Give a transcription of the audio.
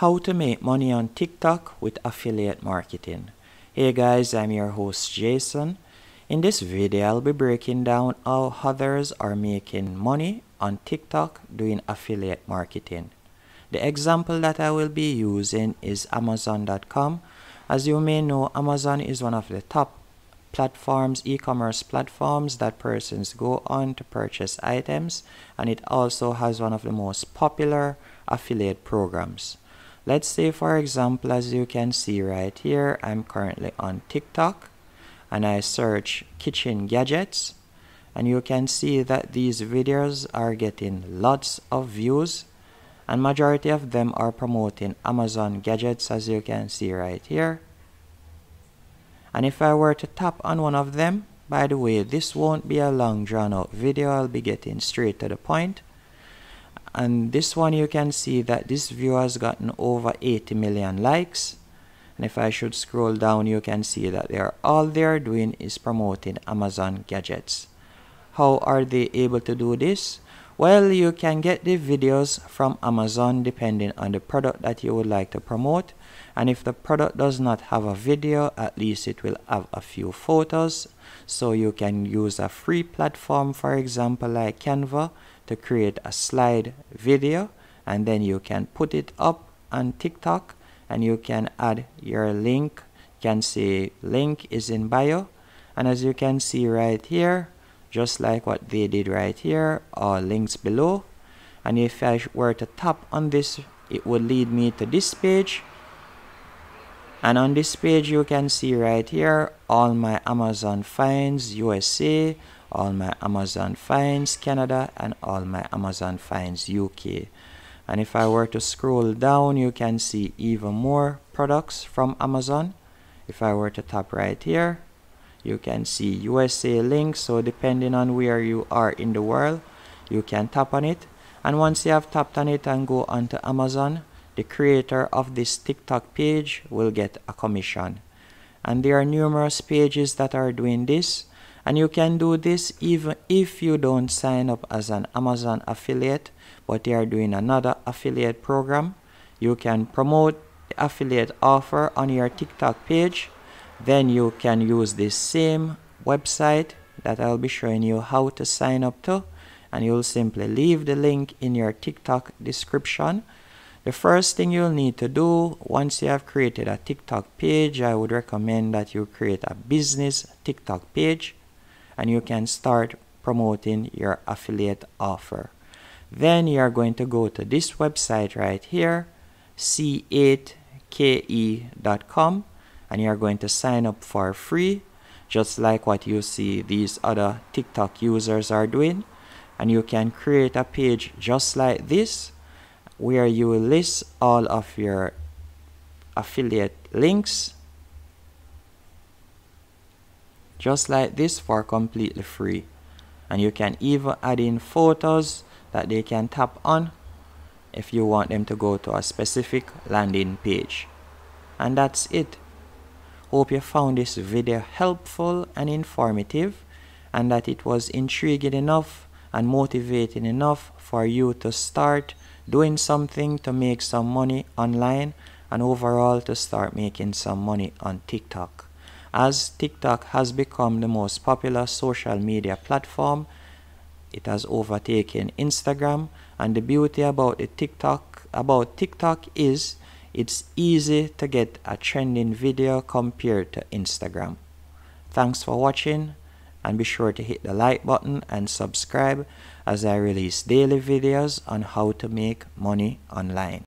How to make money on TikTok with affiliate marketing. Hey guys, I'm your host Jason. In this video, I'll be breaking down how others are making money on TikTok doing affiliate marketing. The example that I will be using is Amazon.com. As you may know, Amazon is one of the top platforms, e-commerce platforms that persons go on to purchase items and it also has one of the most popular affiliate programs. Let's say for example as you can see right here I'm currently on TikTok and I search kitchen gadgets and you can see that these videos are getting lots of views and majority of them are promoting Amazon gadgets as you can see right here. And if I were to tap on one of them by the way this won't be a long drawn out video I'll be getting straight to the point and this one you can see that this view has gotten over 80 million likes. And if I should scroll down you can see that they're all they're doing is promoting Amazon gadgets. How are they able to do this? Well you can get the videos from Amazon depending on the product that you would like to promote. And if the product does not have a video at least it will have a few photos. So you can use a free platform for example like Canva to create a slide video and then you can put it up on TikTok and you can add your link. You can say link is in bio. And as you can see right here just like what they did right here or links below. And if I were to tap on this it would lead me to this page. And on this page you can see right here all my Amazon finds USA all my Amazon finds Canada and all my Amazon finds UK and if I were to scroll down you can see even more products from Amazon. If I were to tap right here you can see USA link. So depending on where you are in the world you can tap on it. And once you have tapped on it and go onto Amazon the creator of this TikTok page will get a commission. And there are numerous pages that are doing this and you can do this even if you don't sign up as an Amazon affiliate, but they are doing another affiliate program. You can promote the affiliate offer on your TikTok page. Then you can use this same website that I'll be showing you how to sign up to. And you'll simply leave the link in your TikTok description. The first thing you'll need to do once you have created a TikTok page, I would recommend that you create a business TikTok page and you can start promoting your affiliate offer. Then you are going to go to this website right here, c8ke.com, and you are going to sign up for free, just like what you see these other TikTok users are doing. And you can create a page just like this, where you will list all of your affiliate links just like this for completely free. And you can even add in photos that they can tap on if you want them to go to a specific landing page. And that's it. Hope you found this video helpful and informative and that it was intriguing enough and motivating enough for you to start doing something to make some money online and overall to start making some money on TikTok as TikTok has become the most popular social media platform, it has overtaken Instagram and the beauty about the TikTok about TikTok is it's easy to get a trending video compared to Instagram. Thanks for watching and be sure to hit the like button and subscribe as I release daily videos on how to make money online.